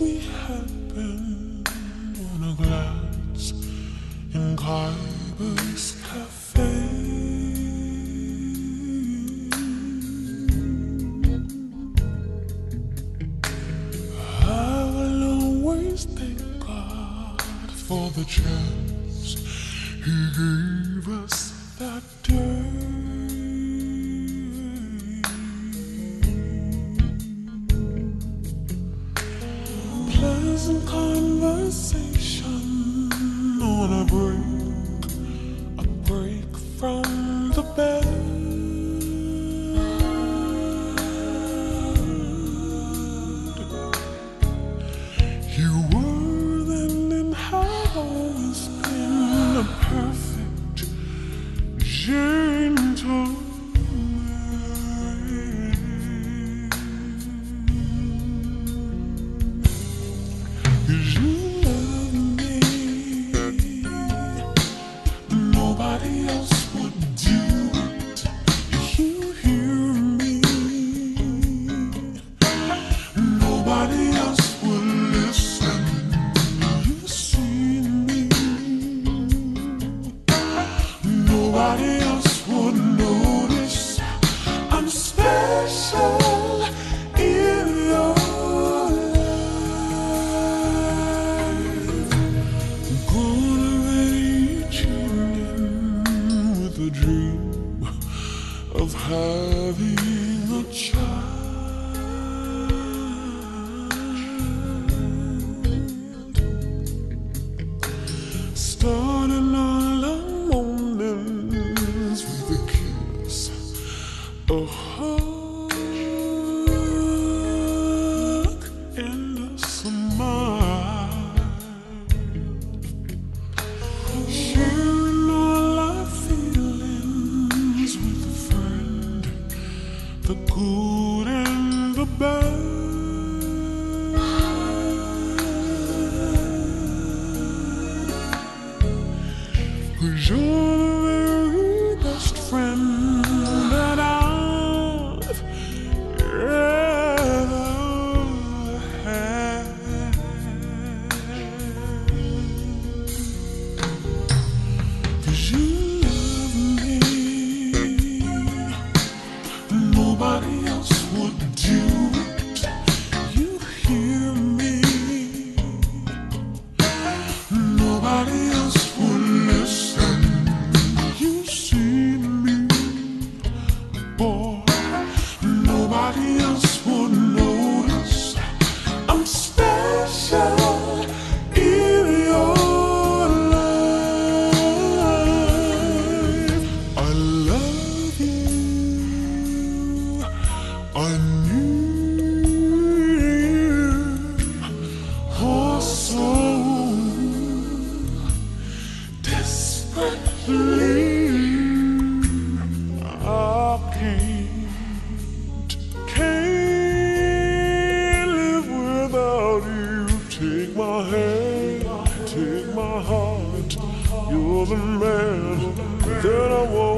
we happen on a glass in Khyber's cafe. I will always thank God for the chance He gave us that day. Some conversation. child. good and the bad. would notice I'm special in your life. I love you. I The man that I was.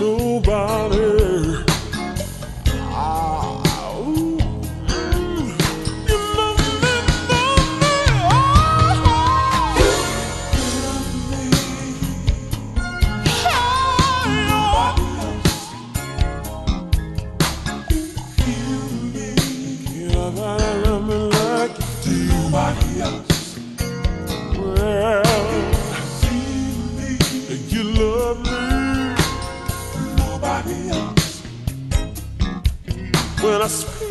nobody when I speak.